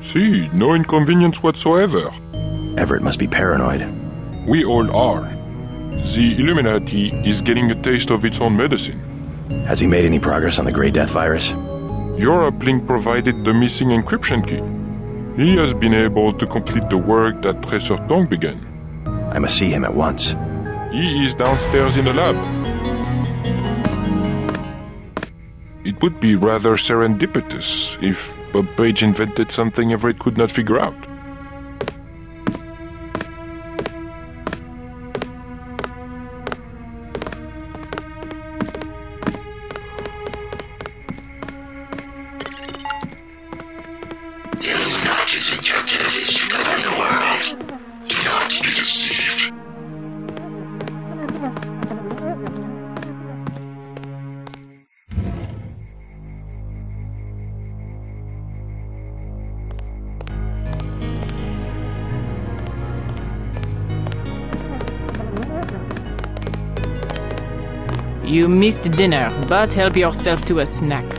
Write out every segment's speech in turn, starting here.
See, no inconvenience whatsoever. Everett must be paranoid. We all are. The Illuminati is getting a taste of its own medicine. Has he made any progress on the Grey Death virus? Your uplink provided the missing encryption key. He has been able to complete the work that Tracer Tong began. I must see him at once. He is downstairs in the lab. It would be rather serendipitous if Bob Page invented something Everett could not figure out. Missed dinner, but help yourself to a snack.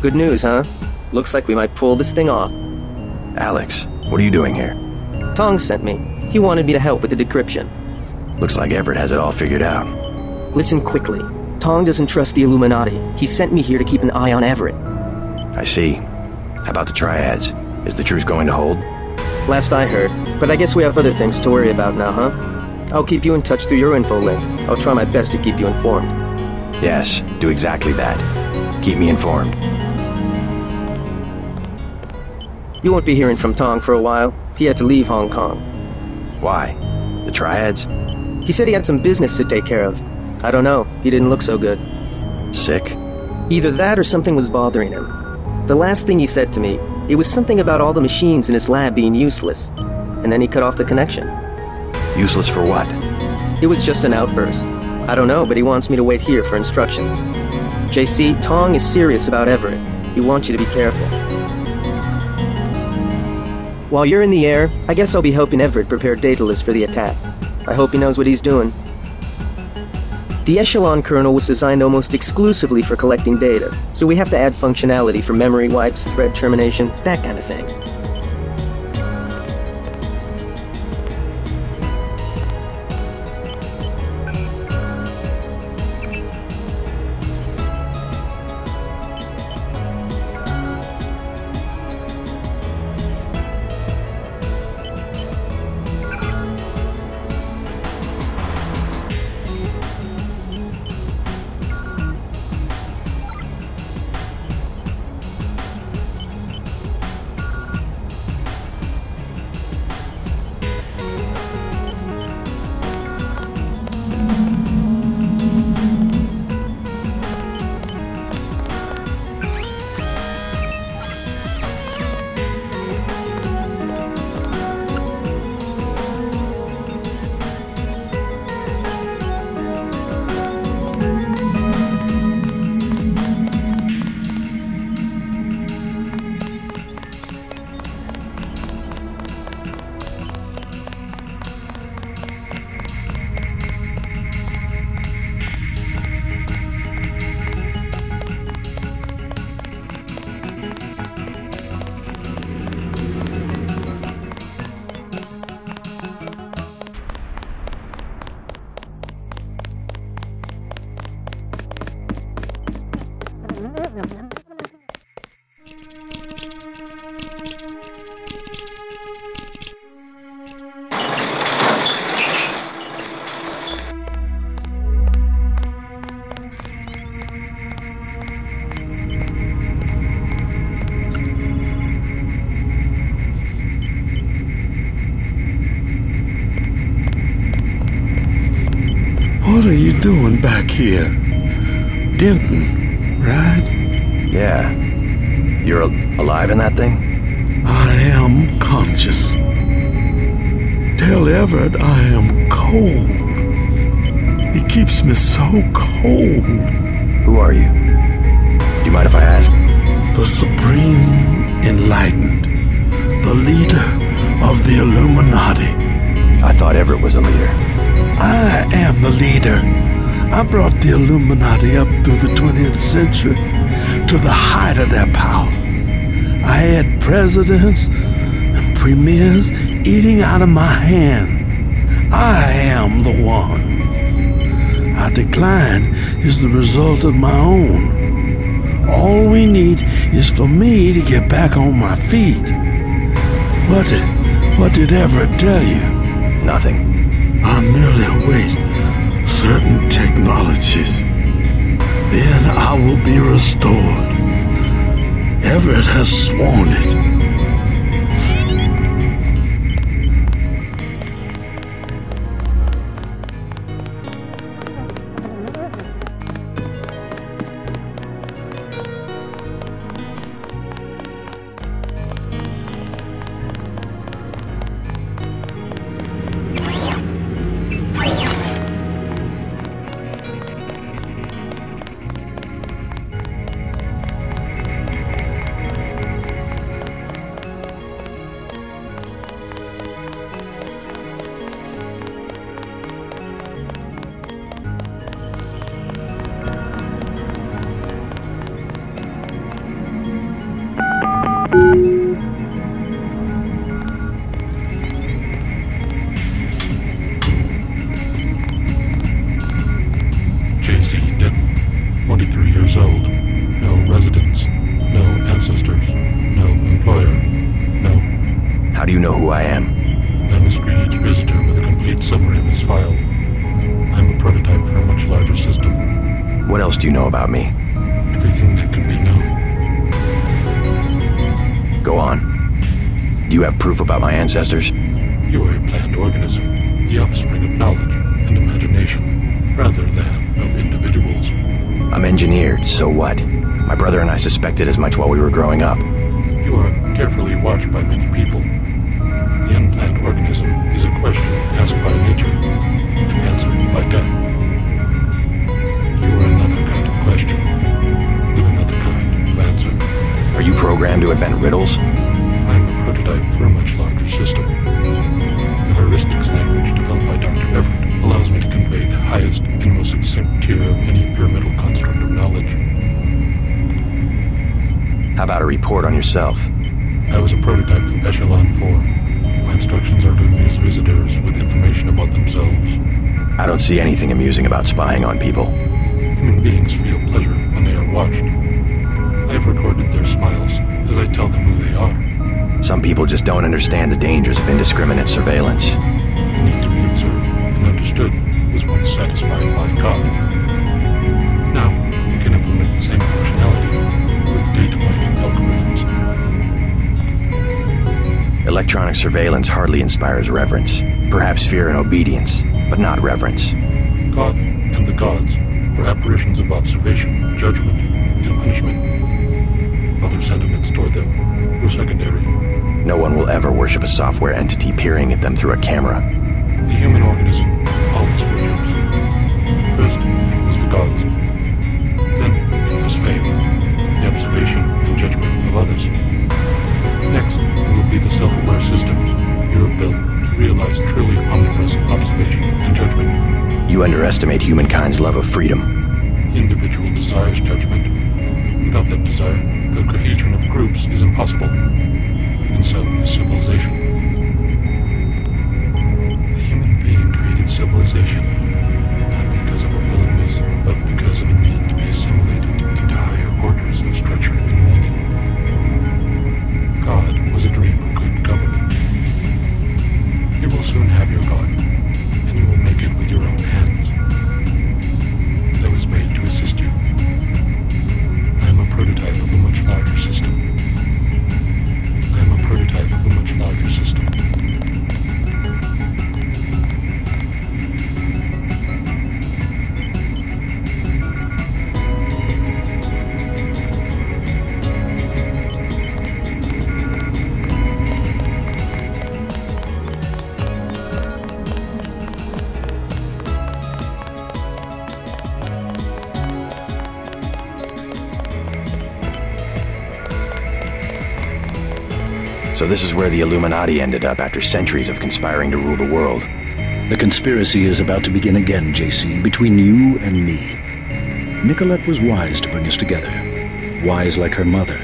Good news, huh? Looks like we might pull this thing off. Alex, what are you doing here? Tong sent me. He wanted me to help with the decryption. Looks like Everett has it all figured out. Listen quickly. Tong doesn't trust the Illuminati. He sent me here to keep an eye on Everett. I see. How about the triads? Is the truth going to hold? Last I heard. But I guess we have other things to worry about now, huh? I'll keep you in touch through your info link. I'll try my best to keep you informed. Yes, do exactly that. Keep me informed. You won't be hearing from Tong for a while. He had to leave Hong Kong. Why? The triads? He said he had some business to take care of. I don't know. He didn't look so good. Sick? Either that or something was bothering him. The last thing he said to me, it was something about all the machines in his lab being useless. And then he cut off the connection. Useless for what? It was just an outburst. I don't know, but he wants me to wait here for instructions. JC, Tong is serious about Everett. He wants you to be careful. While you're in the air, I guess I'll be helping Everett prepare Daedalus for the attack. I hope he knows what he's doing. The Echelon kernel was designed almost exclusively for collecting data, so we have to add functionality for memory wipes, thread termination, that kind of thing. Here? Denton, right? Yeah. You're al- alive in that thing? I am conscious. Tell Everett I am cold. He keeps me so cold. Who are you? Do you mind if I ask? The Supreme Enlightened. The leader of the Illuminati. I thought Everett was a leader. I am the leader. I brought the Illuminati up through the 20th century to the height of their power. I had presidents and premiers eating out of my hand. I am the one. Our decline is the result of my own. All we need is for me to get back on my feet. What did, what did Everett tell you? Nothing. I'm merely await certain technologies. Then I will be restored. Everett has sworn it. Do you know who I am? I'm a screened visitor with a complete summary of his file. I'm a prototype for a much larger system. What else do you know about me? Everything that can be known. Go on. Do you have proof about my ancestors? You are a planned organism, the offspring of knowledge and imagination, rather than of individuals. I'm engineered, so what? My brother and I suspected as much while we were growing up. You are carefully watched by many people. Organism is a question asked by nature and answered by death. You are another kind of question, with another kind of answer. Are you programmed to invent riddles? I'm a prototype for a much larger system. The heuristics language developed by Dr. Everett allows me to convey the highest and most succinct tier of any pyramidal construct of knowledge. How about a report on yourself? I was a prototype from Echelon 4. Instructions are to amuse visitors with information about themselves. I don't see anything amusing about spying on people. Human beings feel pleasure when they are watched. I have recorded their smiles as I tell them who they are. Some people just don't understand the dangers of indiscriminate surveillance. Electronic surveillance hardly inspires reverence. Perhaps fear and obedience, but not reverence. God and the gods were apparitions of observation, judgment, and punishment. Other sentiments toward them were secondary. No one will ever worship a software entity peering at them through a camera. The human organism You underestimate humankind's love of freedom. Individual desires judgment. Without that desire, the cohesion of groups is impossible. And so is civilization. The human being created civilization, not because of a willingness, but because of a need to be assimilated into higher orders of structure and meaning. God was a dream of good government. You will soon have your God, So this is where the Illuminati ended up after centuries of conspiring to rule the world. The conspiracy is about to begin again, JC, between you and me. Nicolette was wise to bring us together. Wise like her mother.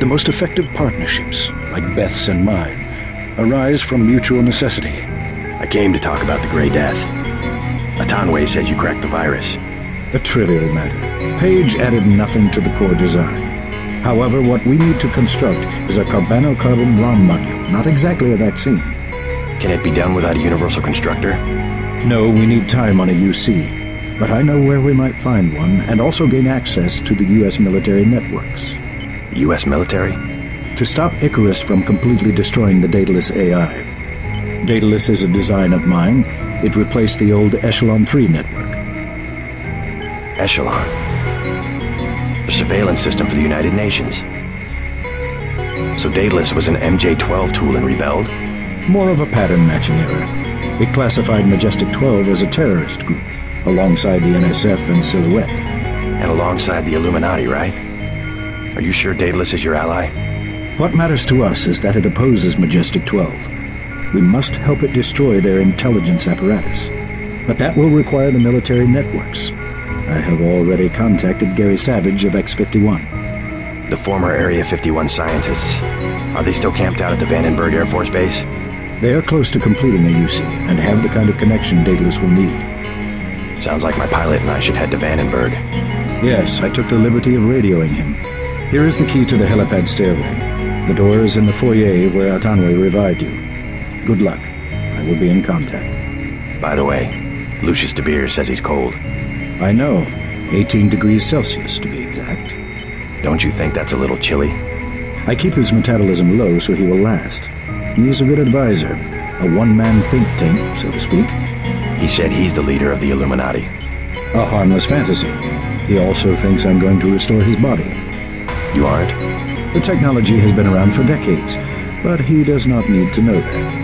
The most effective partnerships, like Beth's and mine, arise from mutual necessity. I came to talk about the Grey Death. Atanwe said you cracked the virus. A trivial matter. Page added nothing to the core design. However, what we need to construct is a carbonocarbon ROM module, not exactly a vaccine. Can it be done without a universal constructor? No, we need time on a UC. But I know where we might find one, and also gain access to the U.S. military networks. U.S. military? To stop Icarus from completely destroying the Daedalus AI. Daedalus is a design of mine. It replaced the old Echelon 3 network. Echelon? The surveillance system for the United Nations. So Daedalus was an MJ-12 tool and rebelled? More of a pattern matching error. It classified Majestic 12 as a terrorist group, alongside the NSF and Silhouette. And alongside the Illuminati, right? Are you sure Daedalus is your ally? What matters to us is that it opposes Majestic 12. We must help it destroy their intelligence apparatus. But that will require the military networks. I have already contacted Gary Savage of X-51. The former Area 51 scientists. Are they still camped out at the Vandenberg Air Force Base? They are close to completing a UC and have the kind of connection Daedalus will need. Sounds like my pilot and I should head to Vandenberg. Yes, I took the liberty of radioing him. Here is the key to the helipad stairway. The door is in the foyer where Atanwe revived you. Good luck. I will be in contact. By the way, Lucius DeBeers says he's cold. I know. 18 degrees Celsius, to be exact. Don't you think that's a little chilly? I keep his metabolism low so he will last. He is a good advisor, a one-man think tank, so to speak. He said he's the leader of the Illuminati. A harmless fantasy. He also thinks I'm going to restore his body. You aren't? The technology has been around for decades, but he does not need to know that.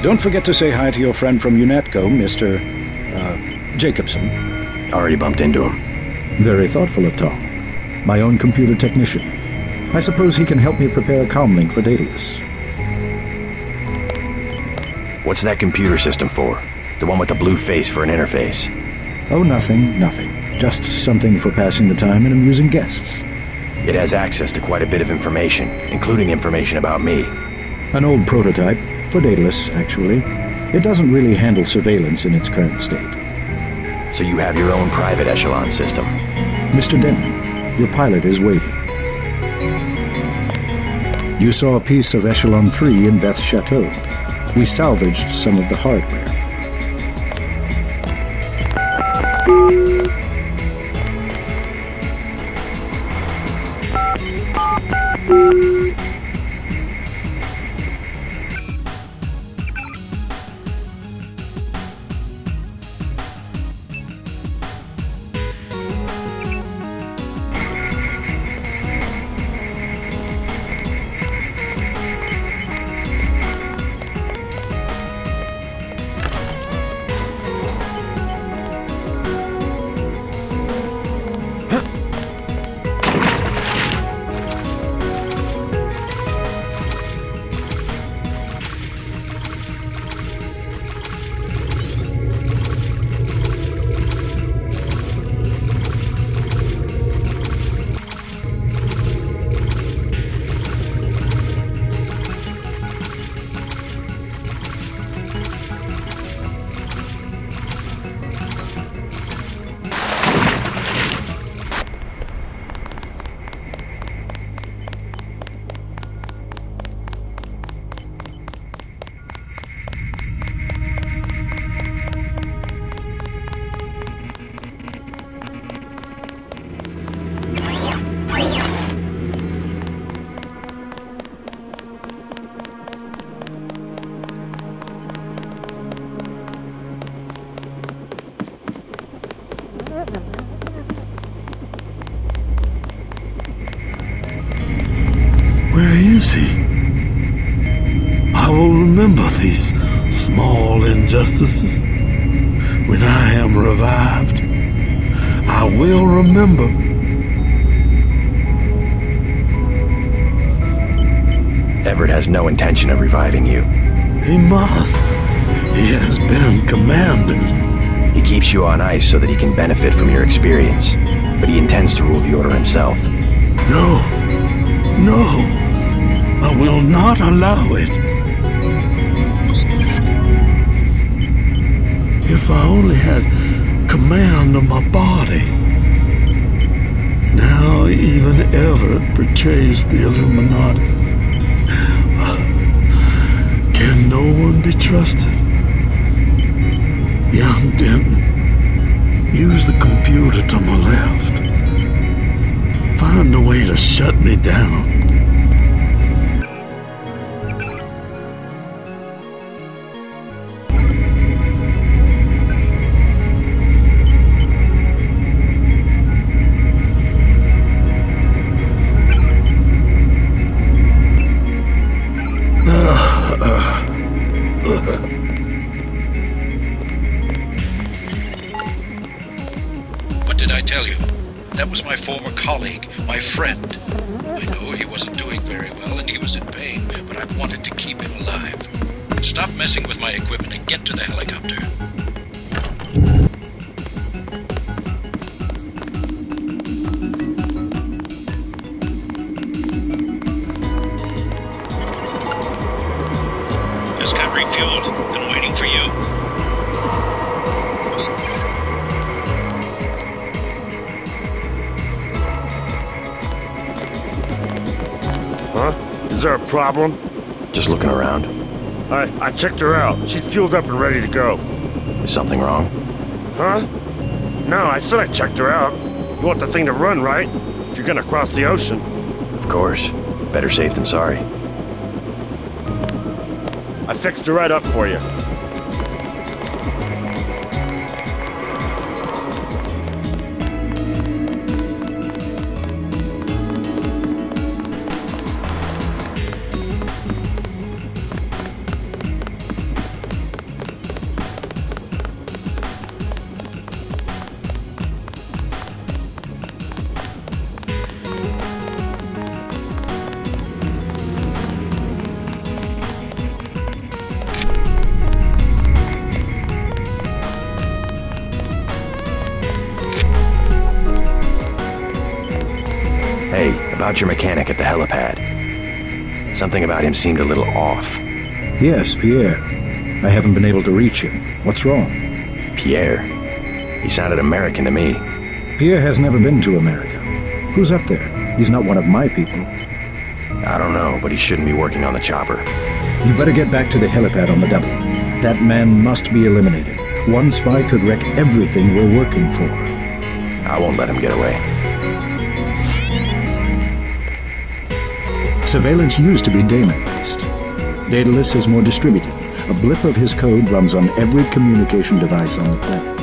Don't forget to say hi to your friend from UNATCO, Mr. Uh, Jacobson. Already bumped into him. Very thoughtful of Tom. My own computer technician. I suppose he can help me prepare a comlink for Daedalus. What's that computer system for? The one with the blue face for an interface? Oh, nothing, nothing. Just something for passing the time and amusing guests. It has access to quite a bit of information, including information about me. An old prototype, for Daedalus, actually. It doesn't really handle surveillance in its current state. So you have your own private echelon system? Mr. Denton, your pilot is waiting. You saw a piece of Echelon 3 in Beth's chateau. We salvaged some of the hardware. Is he? I will remember these small injustices when I am revived. I will remember. Everett has no intention of reviving you. He must. He has been commanded. He keeps you on ice so that he can benefit from your experience, but he intends to rule the Order himself. No. No. I will not allow it. If I only had command of my body. Now even Everett betrays the Illuminati. Can no one be trusted? Young Denton, use the computer to my left. Find a way to shut me down. Was my former colleague, my friend. I know he wasn't doing very well and he was in pain, but I wanted to keep him alive. Stop messing with my equipment and get to the helicopter. Just got refueled. Been waiting for you. Huh? Is there a problem? Just looking around. I, I checked her out. She's fueled up and ready to go. Is something wrong? Huh? No, I said I checked her out. You want the thing to run, right? If you're gonna cross the ocean. Of course. Better safe than sorry. I fixed her right up for you. About your mechanic at the helipad. Something about him seemed a little off. Yes, Pierre. I haven't been able to reach him. What's wrong? Pierre. He sounded American to me. Pierre has never been to America. Who's up there? He's not one of my people. I don't know, but he shouldn't be working on the chopper. You better get back to the helipad on the double. That man must be eliminated. One spy could wreck everything we're working for. I won't let him get away. Surveillance used to be daemon-based. Daedalus is more distributed. A blip of his code runs on every communication device on the planet.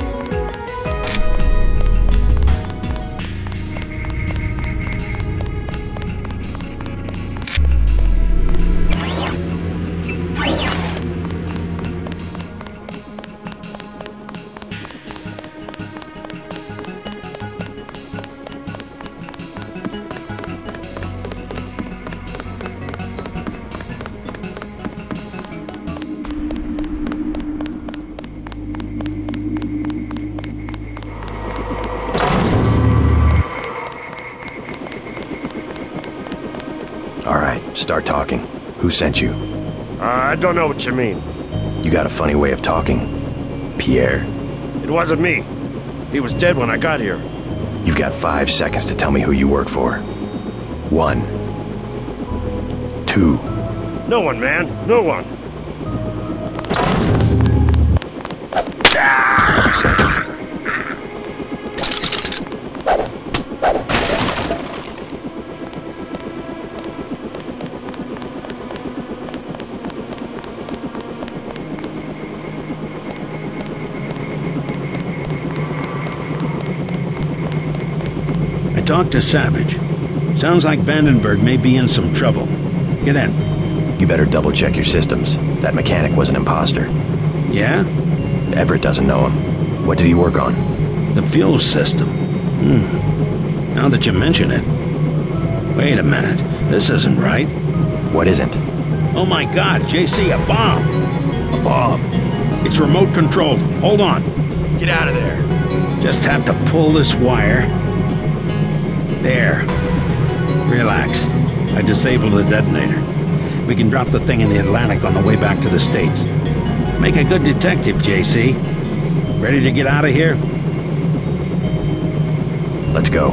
Start talking. Who sent you? Uh, I don't know what you mean. You got a funny way of talking. Pierre. It wasn't me. He was dead when I got here. You've got five seconds to tell me who you work for. One. Two. No one, man. No one. I talked to Savage. Sounds like Vandenberg may be in some trouble. Get in. You better double check your systems. That mechanic was an imposter. Yeah? Everett doesn't know him. What did he work on? The fuel system. Hmm. Now that you mention it. Wait a minute. This isn't right. What isn't? Oh my god, JC, a bomb! A bomb? It's remote controlled. Hold on. Get out of there. Just have to pull this wire. There. Relax. I disabled the detonator. We can drop the thing in the Atlantic on the way back to the States. Make a good detective, JC. Ready to get out of here? Let's go.